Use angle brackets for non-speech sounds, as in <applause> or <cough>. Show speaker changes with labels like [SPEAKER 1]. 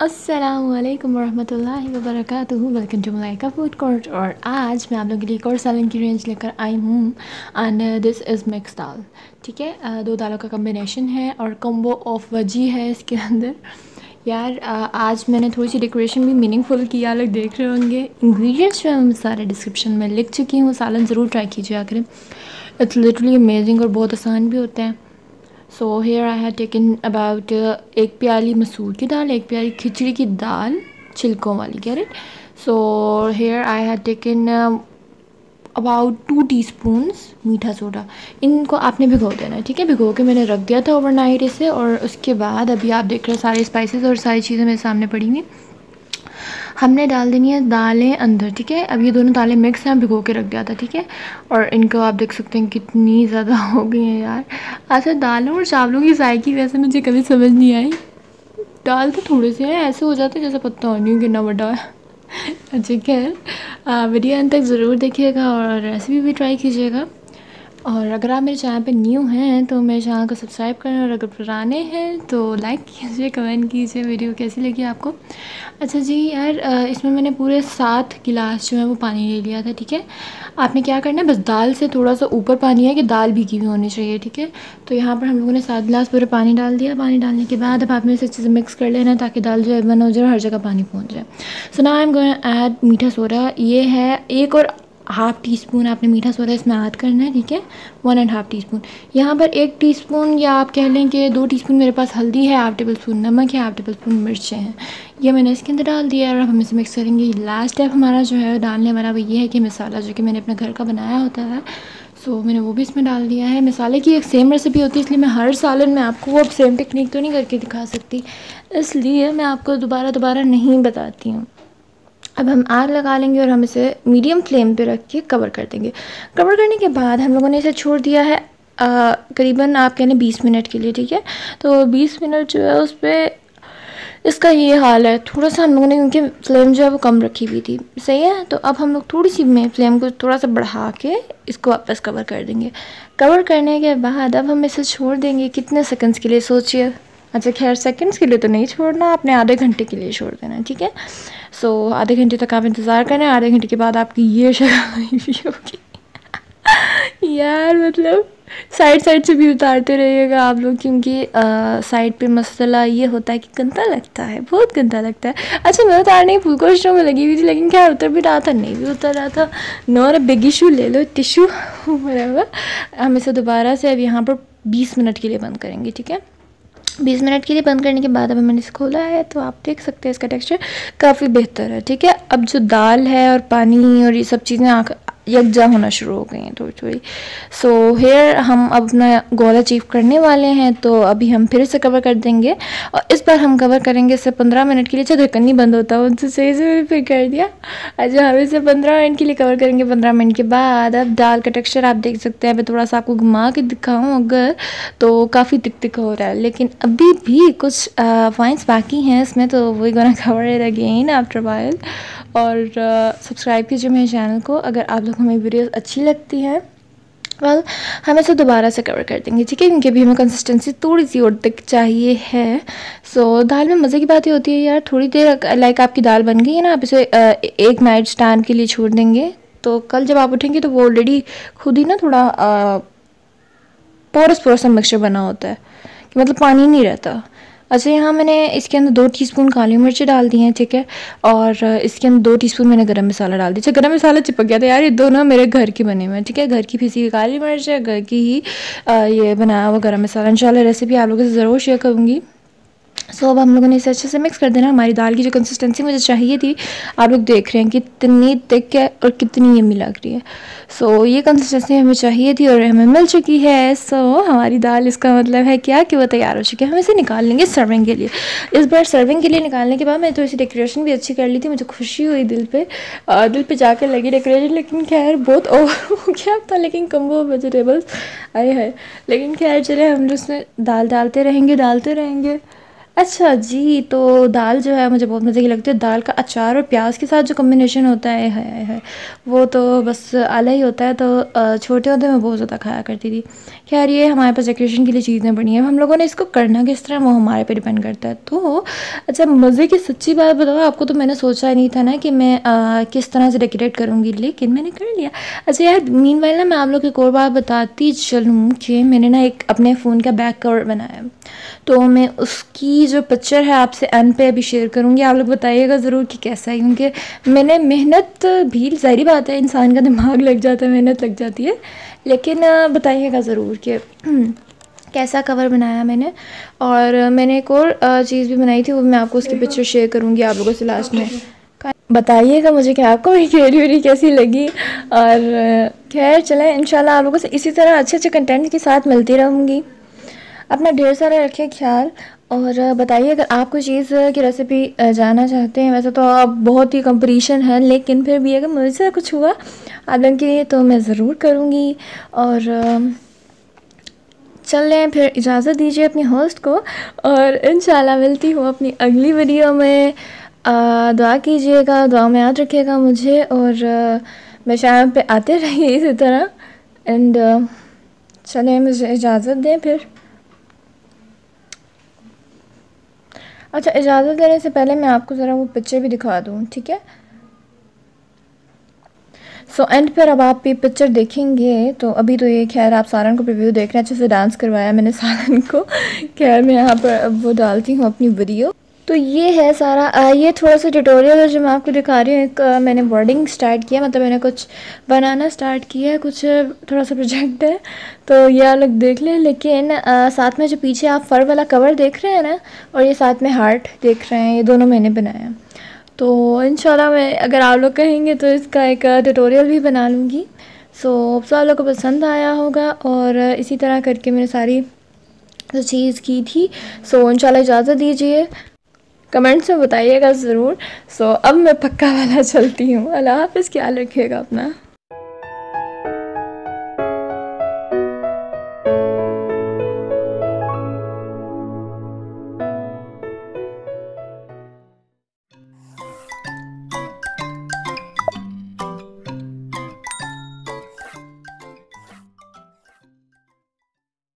[SPEAKER 1] असलकम वरहमल वबरक welcome to Malaika food court और आज मैं आप लोगों के लिए एक और सालन की रेंज लेकर आई हूँ। And this is mix dal ठीक है? Uh, दो दालों का कम्बिनेशन है और कम्बो ऑफ़ वजी है इसके अंदर। यार uh, आज मैंने थोड़ी सी डेकोरेशन भी मीनिंगफुल की आप लोग देख रहे होंगे। इंग्रेडिएंट्स जो मैं सारे डिस्क्रिप्शन में लिख चुकी हूँ सालन ज़रूर ट्राई कीजिए आखिर। इट्स लिटरली अमेजिंग और बहुत आसान भी होता हैं। So here I have taken about एक प्याली मसूर की दाल एक प्याली खिचड़ी की दाल छिलकों वाली carrot so here I have taken about two T मीठा सोडा इनको आपने भिगो देना है, ठीक है? भिगो के मैंने रख दिया था ओवरनाइट इसे और उसके बाद अभी आप देख रहे हैं सारे स्पाइसेस और सारी चीज़ें मेरे सामने पड़ी हुई हमने डाल देनी है दालें अंदर, ठीक है? अब ये दोनों दालें मिक्स हैं, भिगो के रख दिया था, ठीक है? और इनको आप देख सकते हैं कितनी ज़्यादा <laughs> हो गई हैं यार। अच्छा दालों और चावलों की जायकी वैसे मुझे कभी समझ नहीं आई। दाल तो थोड़े से हैं, ऐसे हो जाते जैसे पत्ता नहीं कितना बड़ा है। <laughs> अच्छा खैर वीडियो अंत तक ज़रूर देखिएगा और रेसिपी भी ट्राई कीजिएगा। और अगर आप मेरे चैनल पे न्यू हैं तो मेरे चैनल को सब्सक्राइब करें और अगर पुराने हैं तो लाइक कीजिए, कमेंट कीजिए वीडियो कैसी लगी आपको। अच्छा जी, यार इसमें मैंने पूरे सात गिलास जो है, वो पानी ले लिया था, ठीक है? आपने क्या करना है, बस दाल से थोड़ा सा ऊपर पानी है कि दाल भीगी हुई होनी चाहिए, ठीक है? तो यहाँ पर हम लोगों ने सात गिलास पूरे पानी डाल दिया। पानी डालने के बाद अब आपने इसे अच्छे से मिक्स कर लेना ताकि दाल जो है, बन हो जाए हर जगह पानी पहुँच जाए। सो ना आई एम गोइंग ऐड मीठा सोडा। ये है एक और हाफ़ टी स्पून आपने मीठा सोडा इसमें ऐड करना है ठीक है? One and half teaspoon यहाँ पर एक टी स्पून या आप कह लें कि दो टी स्पून मेरे पास हल्दी है हाफ़ टेबल स्पून नमक है हाफ़ टेबल स्पून मिर्चें हैं। ये मैंने इसके अंदर डाल दिया और अब हम इसे मिक्स करेंगे। लास्ट स्टेप हमारा जो है डालने वाला वो ये है कि मसाला जो कि मैंने अपने घर का बनाया होता है सो so, मैंने वो भी इसमें डाल दिया है। मसाले की एक सेम रेसिपी होती है इसलिए मैं हर सालन में आपको वो अब सेम टेक्निक तो नहीं करके दिखा सकती इसलिए मैं आपको दोबारा दोबारा नहीं बताती हूँ। अब हम आग लगा लेंगे और हम इसे मीडियम फ्लेम पे रख के कवर कर देंगे। कवर करने के बाद हम लोगों ने इसे छोड़ दिया है करीबन आप कह लें बीस मिनट के लिए, ठीक है? तो बीस मिनट जो है उस पर इसका ये हाल है। थोड़ा सा हम लोगों ने क्योंकि फ्लेम जो है वो कम रखी हुई थी। सही है? तो अब हम लोग थोड़ी सी में फ्लेम को थोड़ा सा बढ़ा के इसको वापस कवर कर देंगे। कवर करने के बाद अब हम इसे छोड़ देंगे। कितने सेकंड्स के लिए, सोचिए। अच्छा खैर सेकंड्स के लिए तो नहीं छोड़ना आपने आधे घंटे के लिए छोड़ देना ठीक है? सो so, आधे घंटे तक आप इंतज़ार करें आधे घंटे के बाद आपकी ये शक्ल होगी। यार मतलब साइड साइड से भी उतारते रहिएगा आप लोग क्योंकि साइड पे मसाला ये होता है कि गंदा लगता है बहुत गंदा लगता है। अच्छा मैं उतारने की फुल कोशिशों में लगी हुई थी लेकिन क्या उतर भी रहा था नहीं भी उतर रहा था। नोर बिग इशू ले लो टिशू बराबर <laughs> हम इसे दोबारा से अब यहाँ पर बीस मिनट के लिए बंद करेंगे ठीक है? बीस मिनट के लिए बंद करने के बाद अब मैंने इसे खोला है तो आप देख सकते हैं इसका टेक्सचर काफ़ी बेहतर है, ठीक है? अब जो दाल है और पानी और ये सब चीज़ें यकजा होना शुरू हो गई हैं थोड़ी थोड़ी। सो हेयर हम अब अपना गोल अचीव करने वाले हैं तो अभी हम फिर से कवर कर देंगे। और इस बार हम कवर करेंगे इसे पंद्रह मिनट के लिए अच्छा ढक्कन नहीं बंद होता उनसे सही से फिर कर दिया। अच्छा हम इसे पंद्रह मिनट के लिए कवर करेंगे, पंद्रह मिनट के बाद। अब दाल का टेक्स्चर आप देख सकते हैं मैं थोड़ा सा आपको घुमा के दिखाऊँ अगर तो काफ़ी तिक तिक हो रहा है। लेकिन अभी भी कुछ पॉइंट्स बाकी हैं इसमें तो वही gonna cover it again after while और सब्सक्राइब कीजिए मेरे चैनल को अगर आप लोग हमें वीडियोस अच्छी लगती हैं। वेल हम इसे दोबारा से कवर कर देंगे ठीक है? क्योंकि अभी हमें कंसिस्टेंसी थोड़ी सी और तक चाहिए है। सो so, दाल में मज़े की बात ही होती है यार थोड़ी देर लाइक आपकी दाल बन गई है ना आप इसे एक नाइट स्टैंड के लिए छोड़ देंगे। तो कल जब आप उठेंगे तो वो ऑलरेडी खुद ही ना थोड़ा पोरस पोरस मिक्सचर बना होता है कि मतलब पानी नहीं रहता। अच्छा यहाँ मैंने इसके अंदर दो टीस्पून काली मिर्ची डाल दी हैं, ठीक है? और इसके अंदर दो टीस्पून मैंने गरम मसाला डाल दिया। अच्छा गरम मसाला चिपक गया था यार, ये दोनों मेरे घर के बने हुए हैं, ठीक है? घर की फिसी काली मिर्च है, घर की ही ये बनाया हुआ गरम मसाला। इंशाल्लाह रेसिपी आप लोगों से ज़रूर शेयर करूँगी। सो so, अब हम लोगों ने इसे अच्छे से मिक्स कर देना। हमारी दाल की जो कंसिस्टेंसी मुझे चाहिए थी आप लोग देख रहे हैं कितनी थिक है और कितनी यमी लग रही है। सो so, ये कंसिस्टेंसी हमें चाहिए थी और हमें मिल चुकी है। सो so, हमारी दाल इसका मतलब है क्या? कि वो तैयार हो चुकी है। हम इसे निकाल लेंगे सर्विंग के लिए। इस बार सर्विंग के लिए निकालने के बाद मैं थोड़ी सी डेकोरेशन भी अच्छी कर ली थी। मुझे खुशी हुई दिल पर दिल पर जाकर लगी डेकोरेशन लेकिन खैर बहुत <laughs> हो गया था लेकिन कम्बो वेजिटेबल्स आए हैं लेकिन खैर चले हम लोग उसमें दाल डालते रहेंगे डालते रहेंगे। अच्छा जी तो दाल जो है मुझे बहुत मज़े की लगती है। दाल का अचार और प्याज के साथ जो कम्बिनेशन होता है है, है वो तो बस आला ही होता है। तो छोटे होते मैं बहुत ज़्यादा खाया करती थी। खैर ये हमारे पास डेकोरेशन के लिए चीज़ें बनी हैं। हम लोगों ने इसको करना किस तरह वो हमारे पे डिपेंड करता है। तो अच्छा मज़े की सच्ची बात बताओ आपको तो मैंने सोचा ही नहीं था ना कि मैं आ, किस तरह से डेकोरेट करूँगी लेकिन मैंने कर लिया। अच्छा यार मीन ना मैं आप लोग एक और बात बताती चलूँ कि मैंने ना एक अपने फ़ोन का बैक कवर बनाया। तो मैं उसकी जो पिक्चर है आपसे एन पे अभी शेयर करूँगी। आप लोग बताइएगा ज़रूर कि कैसा है क्योंकि मैंने मेहनत भी ज़ाहरी बात है इंसान का दिमाग लग जाता है मेहनत लग जाती है। लेकिन बताइएगा ज़रूर कि हम्म, कैसा कवर बनाया मैंने। और मैंने एक और चीज़ भी बनाई थी वो मैं आपको उसकी पिक्चर शेयर करूँगी आप लोगों से लास्ट में। बताइएगा मुझे कि आपको मेरी क्रिएटिविटी <laughs> कैसी लगी। और खैर चलें इंशाल्लाह आप लोगों से इसी तरह अच्छे अच्छे कंटेंट के साथ मिलती रहूँगी। अपना ढेर सारा रखिए ख्याल। और बताइए, अगर आप कोई चीज़ की रेसिपी जानना चाहते हैं, वैसे तो आप बहुत ही कंपटीशन है, लेकिन फिर भी अगर मुझसे कुछ हुआ आप लोगों के लिए तो मैं ज़रूर करूँगी। और चल रहे हैं, फिर इजाज़त दीजिए अपनी होस्ट को और इन मिलती हूँ अपनी अगली वीडियो में। दुआ कीजिएगा, दुआ में याद रखिएगा मुझे और मैं शाम पे आते रहिए इसी तरह। एंड चलें, मुझे इजाज़त दें फिर। अच्छा इजाज़त देने से पहले मैं आपको ज़रा वो पिक्चर भी दिखा दूँ ठीक है? सो so, एंड पर अब आप ये पिक्चर देखेंगे तो अभी तो ये खैर आप सारन को प्रिव्यू देख रहे हैं अच्छे से डांस करवाया मैंने सारन को। <laughs> खैर मैं यहाँ पर अब वो डालती हूँ अपनी वीडियो तो ये है सारा आ, ये थोड़ा सा ट्यूटोरियल है जो मैं आपको दिखा रही हूँ। एक आ, मैंने वर्डिंग स्टार्ट किया मतलब मैंने कुछ बनाना स्टार्ट किया है कुछ थोड़ा सा प्रोजेक्ट है तो ये आप लोग देख लें। लेकिन आ, साथ में जो पीछे आप फर वाला कवर देख रहे हैं ना और ये साथ में हार्ट देख रहे हैं ये दोनों मैंने बनाया। तो इन मैं अगर आप लोग कहेंगे तो इसका एक ट्यूटोरियल भी बना लूँगी। सो so, आप लोग को पसंद आया होगा और इसी तरह करके मैंने सारी जो चीज़ की थी सो so, इंशाल्लाह इजाज़त दीजिए। कमेंट्स में बताइएगा ज़रूर। सो अब मैं पक्का वाला <laughs> चलती हूँ। अल्लाह हाफिज़, ख्याल रखिएगा अपना।